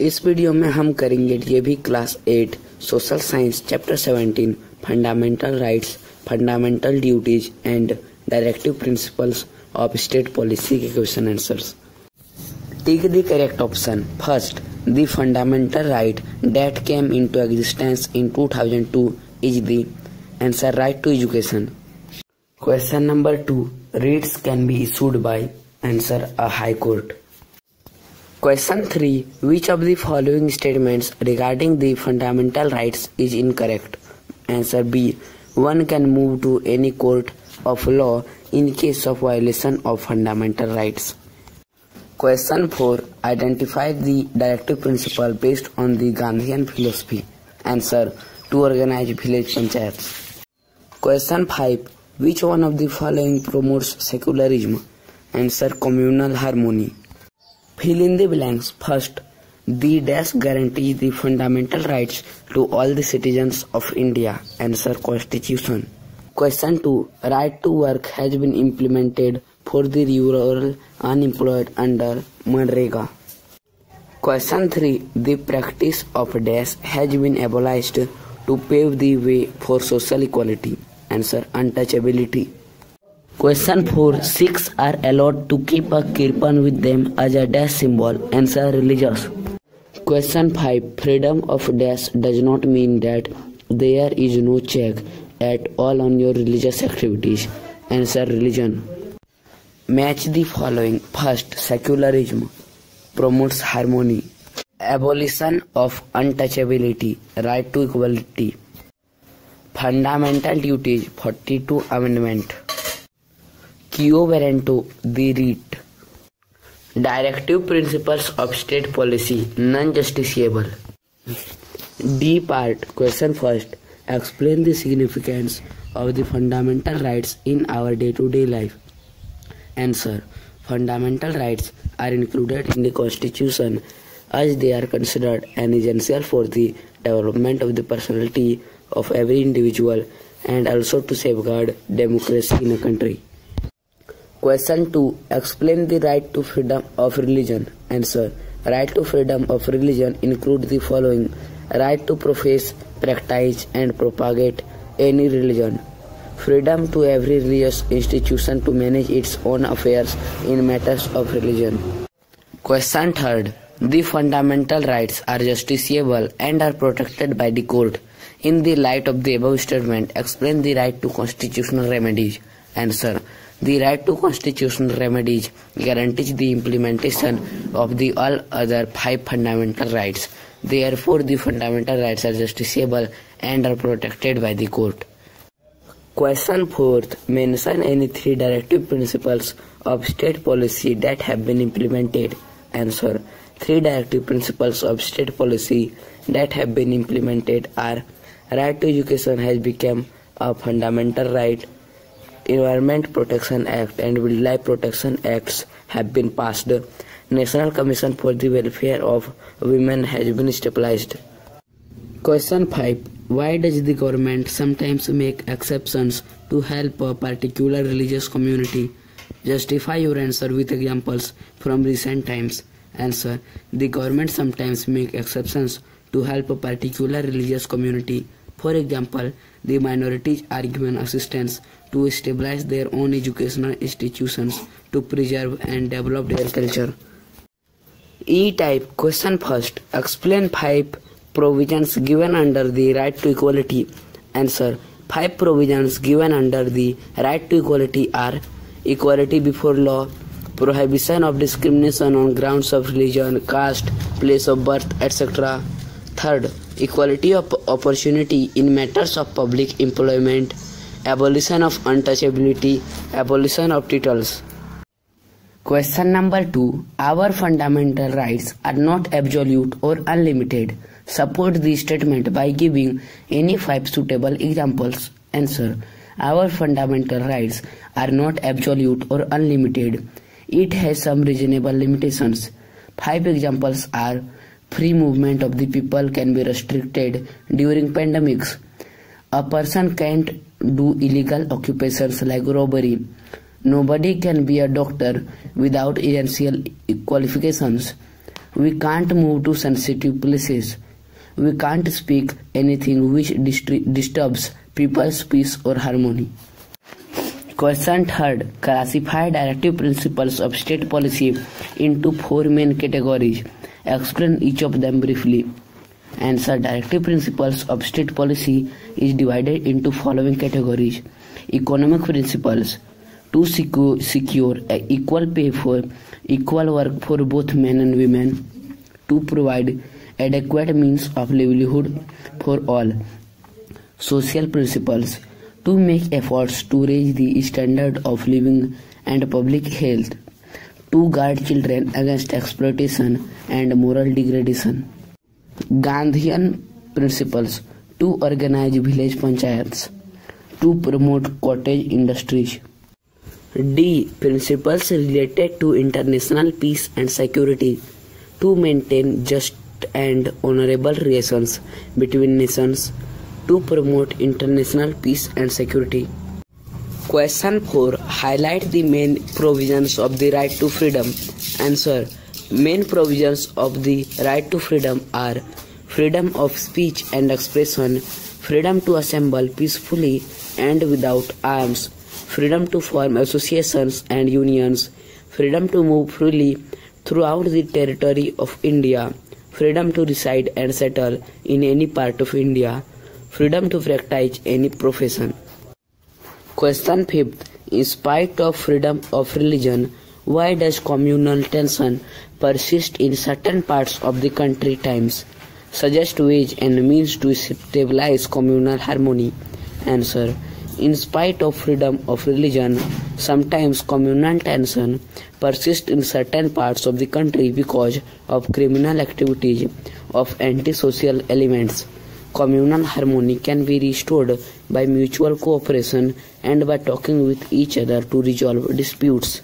इस वीडियो में हम करेंगे, ये भी class eight social science chapter seventeen fundamental rights fundamental duties and directive principles of state policy के question answers take the correct option first the fundamental right that came into existence in two thousand two is the answer right to education question number two writs can be issued by answer a high court Question 3. Which of the following statements regarding the fundamental rights is incorrect? Answer B. One can move to any court of law in case of violation of fundamental rights. Question 4. Identify the directive principle based on the Gandhian philosophy. Answer. To organize village panchayats. Question 5. Which one of the following promotes secularism? Answer. Communal harmony. Fill in the blanks. First, the dash guarantees the fundamental rights to all the citizens of India. Answer Constitution. Question 2. Right to work has been implemented for the rural unemployed under Manrega. Question 3. The practice of dash has been abolished to pave the way for social equality. Answer Untouchability. Question 4. Sikhs are allowed to keep a kirpan with them as a dash symbol. Answer religious. Question 5. Freedom of dash does not mean that there is no check at all on your religious activities. Answer religion. Match the following. First, secularism promotes harmony. Abolition of untouchability, right to equality. Fundamental duties, 42 Amendment. Warranto, the writ. Directive Principles of State Policy, non-justiciable. D part, question first. Explain the significance of the fundamental rights in our day-to-day life. Answer. Fundamental rights are included in the Constitution as they are considered an essential for the development of the personality of every individual and also to safeguard democracy in a country. Question 2. Explain the right to freedom of religion. Answer. Right to freedom of religion include the following. Right to profess, practice and propagate any religion. Freedom to every religious institution to manage its own affairs in matters of religion. Question 3. The fundamental rights are justiciable and are protected by the court. In the light of the above statement, explain the right to constitutional remedies. Answer. The right to constitutional remedies guarantees the implementation of the all other five fundamental rights. Therefore, the fundamental rights are justiciable and are protected by the court. Question 4th. Mention any three directive principles of state policy that have been implemented. Answer. Three directive principles of state policy that have been implemented are right to education has become a fundamental right Environment Protection Act and Wildlife Protection Acts have been passed. National Commission for the Welfare of Women has been established. Question 5. Why does the government sometimes make exceptions to help a particular religious community? Justify your answer with examples from recent times. Answer. The government sometimes make exceptions to help a particular religious community. For example, the minorities are given assistance to stabilize their own educational institutions to preserve and develop their culture. E-type question first. Explain five provisions given under the right to equality. Answer. Five provisions given under the right to equality are equality before law, prohibition of discrimination on grounds of religion, caste, place of birth, etc. Third, equality of opportunity in matters of public employment, abolition of untouchability, abolition of titles. Question number 2. Our fundamental rights are not absolute or unlimited. Support this statement by giving any five suitable examples. Answer. Our fundamental rights are not absolute or unlimited. It has some reasonable limitations. Five examples are free movement of the people can be restricted during pandemics. A person can't do illegal occupations like robbery. Nobody can be a doctor without essential qualifications. We can't move to sensitive places. We can't speak anything which disturbs people's peace or harmony. Question third. Classify directive principles of state policy into four main categories. Explain each of them briefly. Answer. Directive principles of state policy is divided into following categories. Economic principles. To secure, secure equal pay for equal work for both men and women. To provide adequate means of livelihood for all. Social principles to make efforts to raise the standard of living and public health, to guard children against exploitation and moral degradation. Gandhian principles to organize village panchayats, to promote cottage industries. D. Principles related to international peace and security, to maintain just and honorable relations between nations to promote international peace and security. Question 4. Highlight the main provisions of the right to freedom. Answer. Main provisions of the right to freedom are freedom of speech and expression, freedom to assemble peacefully and without arms, freedom to form associations and unions, freedom to move freely throughout the territory of India, freedom to reside and settle in any part of India, freedom to practice any profession. Question 5. In spite of freedom of religion, why does communal tension persist in certain parts of the country times? Suggest ways and means to stabilize communal harmony. Answer. In spite of freedom of religion, sometimes communal tension persists in certain parts of the country because of criminal activities of antisocial elements. Communal harmony can be restored by mutual cooperation and by talking with each other to resolve disputes.